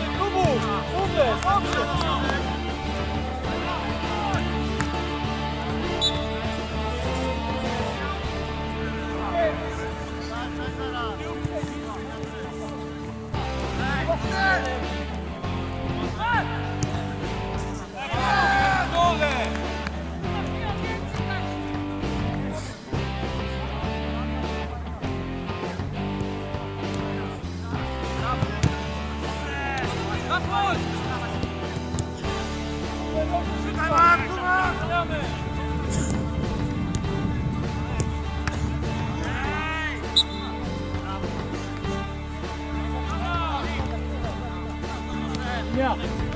Dawid, Kubu! Dobrze, dobrze! Yeah.